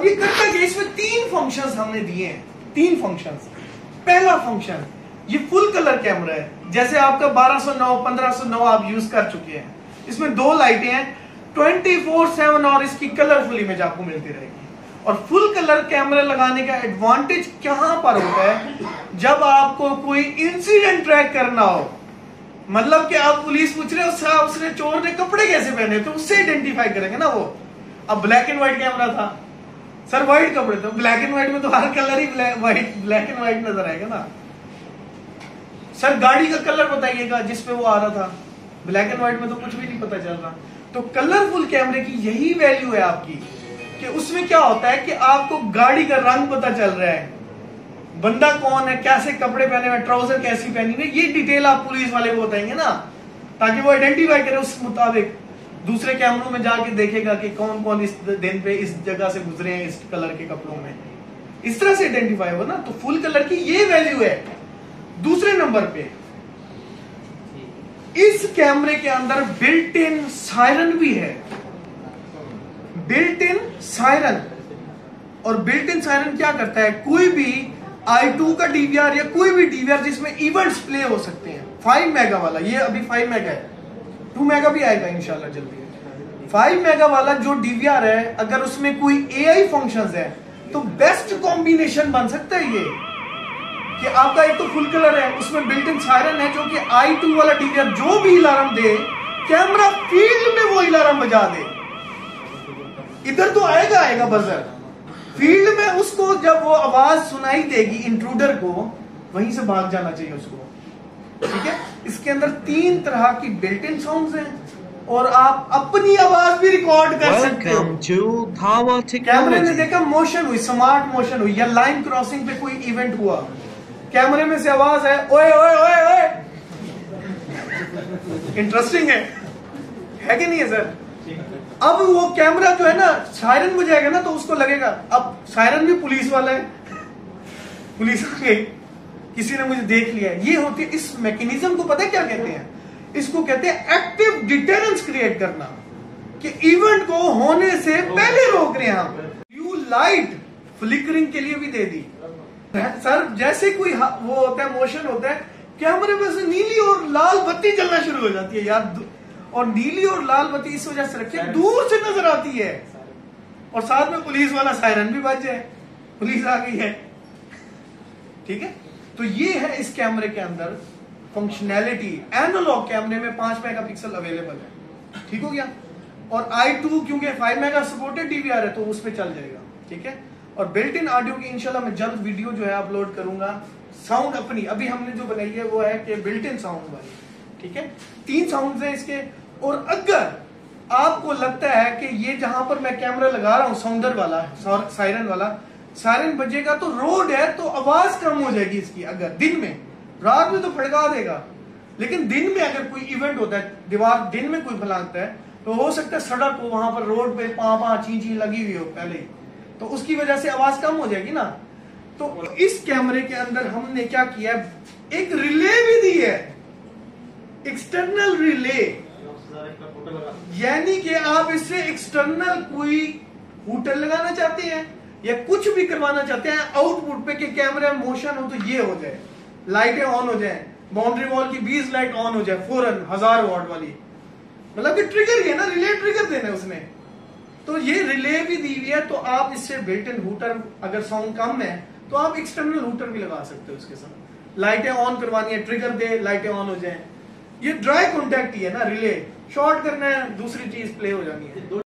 अब ये करता क्या इसमें तीन फ़ंक्शंस हमने दिए हैं। तीन फ़ंक्शंस पहला फ़ंक्शन ये फुल कलर कैमरा है। जैसे आपका 1209 1509 आप यूज़ कर चुके हैं। इसमें दो लाइटें हैं। 24/7 और इसकी कलरफुल इमेज आपको मिलती रहेगी। और फुल कलर कैमरा लगाने का एडवांटेज कहाँ पर होता है? जब आपको कोई इंसिडेंट ट्रैक करना हो। मतलब कि आप पुलिस पूछ रहे हो उसने चोर ने कपड़े कैसे पहने? तो उससे आइडेंटिफाई करेंगे ना वो। अब ब्लैक एंड व्हाइट कैमरा था। सर व्हाइट कपड़े तो ब्लैक एंड व्हाइट में तो हर कलर ही व्हाइट ब्लैक एंड व्हाइट नज़र आएगा ना। सर, गाड़ी का कलर बताइएगा जिसपे वो आ रहा था। ब्लैक एंड व्हाइट में तो कुछ भी नहीं पता चल रहा। तो कलरफुल कैमरे की यही वैल्यू है आपकी, कि उसमें क्या होता है कि आपको गाड़ी का रंग पता चल रहा है। बंदा कौन है, कैसे कपड़े पहने हुए ट्राउज़र कैसी पहनी हुई ये डिटेल आप पुलिस वाले को बताएँगे ना, ताकि वो आइडेंटिफाई करे उस मुताबिक। दूसरे कैमरों में जाके देखेगा कि कौन कौन इस दिन पे इस जगह से गुजरे हैं, इस कलर के कपड़ों में। इस तरह से आइडेंटिफाई हो ना तो फुल कलर की ये वैल्यू है। दूसरे नंबर पे। इस कैमरे के अंदर बिल्ट इन सायरन भी है। बिल्ट इन सायरन और बिल्ट इन सायरन क्या करता है? कोई भी i2 का डीवीआर या कोई भी डीवीआर जिसमें इवेंट्स प्ले हो सकते हैं। 5 मेगा वाला, ये अभी 5 मेगा है। 2 मेगा भी आएगा, इंशाल्लाह जल्दी। 5 मेगा वाला जो डीवीआर है, अगर उसमें कोई एआई फ़ंक्शंस है तो बेस्ट कॉम्बिनेशन बन सकता है ये। कि आपका एक तो फुल कलर है, उसमें बिल्ट इन सायरन है, जो कि आई टू वाला डीवीआर जो भी अलार्म दे कैमरा फ़ील्ड में वो अलार्म बजा दे। इधर तो आएगा आएगा बजर फ़ील्ड में उसको जब वो आवाज़ सुनाई देगी इंट्रूडर को, वहीं से भाग जाना चाहिए उसको। ठीक है? इसके अंदर तीन तरह की बिल्ट इन साउंड हैं। और आप अपनी आवाज़ भी रिकॉर्ड कर सकते हो। कैमरे ने देखा मोशन हुई स्मार्ट मोशन हुई या लाइन क्रॉसिंग पे कोई इवेंट हुआ। कैमरे में से आवाज़ है ओए ओए ओए ओए! इंटरेस्टिंग है। है कि नहीं है सर अब वो कैमरा जो है ना सायरन बजाएगा ना तो उसको लगेगा। अब सायरन भी पुलिस वाला है। पुलिस आ गई किसी ने मुझे देख लिया ये होती है इस मैकेनिज्म को पता है क्या कहते हैं? इसको कहते हैं एक्टिव डिटेरेंस क्रिएट करना। कि इवेंट को होने से पहले रोक रहे हैं हम। यू लाइट फ्लिकरिंग के लिए भी दे दी। सर जैसे कोई वो होता है मोशन होता है कैमरे में से नीली और लाल बत्ती जलना शुरू हो जाती है। यार और नीली और लाल बत्ती इस वजह से रखी दूर से नज़र आती है। और साथ में पुलिस वाला सायरन भी बज जाए। पुलिस आ गई है। ठीक है? तो ये है इस कैमरे के अंदर। फंक्शनैलिटी एनालॉग कैमरे में पाँच मेगा पिक्सल अवेलेबल है। ठीक हो गया? और आई टू क्योंकि फाइव मेगा सपोर्टेड डीवीआर है तो उस पर चल जाएगा। ठीक है? और बिल्ट इन ऑडियो की इंशाल्लाह मैं जल्द वीडियो जो है अपलोड करूँगा। साउंड अपनी, अभी हमने जो बनाई है, वो है कि बिल्ट इन साउंड वाली। ठीक है? तीन साउंड है इसके। और अगर आपको लगता है कि ये जहाँ पर मैं कैमरा लगा रहा हूँ साउंडर वाला सायरन वाला सायरन बजेगा तो रोड है तो आवाज़ कम हो जाएगी इसकी। अगर दिन में रात में तो फड़का देगा। लेकिन दिन में अगर कोई इवेंट होता है, दीवार दिन में कोई फैलाता है तो हो सकता है सड़क हो, वहाँ पर रोड पे पा पा ची ची लगी हुई हो पहले तो उसकी वजह से आवाज़ कम हो जाएगी ना। तो इस कैमरे के अंदर हमने क्या किया एक रिले भी दी है। एक्सटर्नल रिले यानी कि आप इससे एक्सटर्नल कोई हूटर लगाना चाहते हैं या कुछ भी करवाना चाहते हैं आउटपुट पे कि कैमरा मोशन हो तो ये हो जाए। लाइटें ऑन हो जाए बाउंड्री वॉल की 20 लाइट ऑन हो जाए, फ़ौरन हज़ार वॉट वाली। मतलब कि ट्रिगर ही है ना रिले ट्रिगर देना उसने। तो ये रिले भी दी हुई है तो आप इससे बिल्ट इन हूटर अगर साउंड कम है तो आप एक्सटर्नल हूटर भी लगा सकते हो उसके साथ। लाइटें ऑन करवानी है ट्रिगर दे, लाइटें ऑन हो जाए। ये ड्राई कॉन्टेक्ट ही है ना रिले शॉर्ट करना है, दूसरी चीज़ प्ले हो जानी है।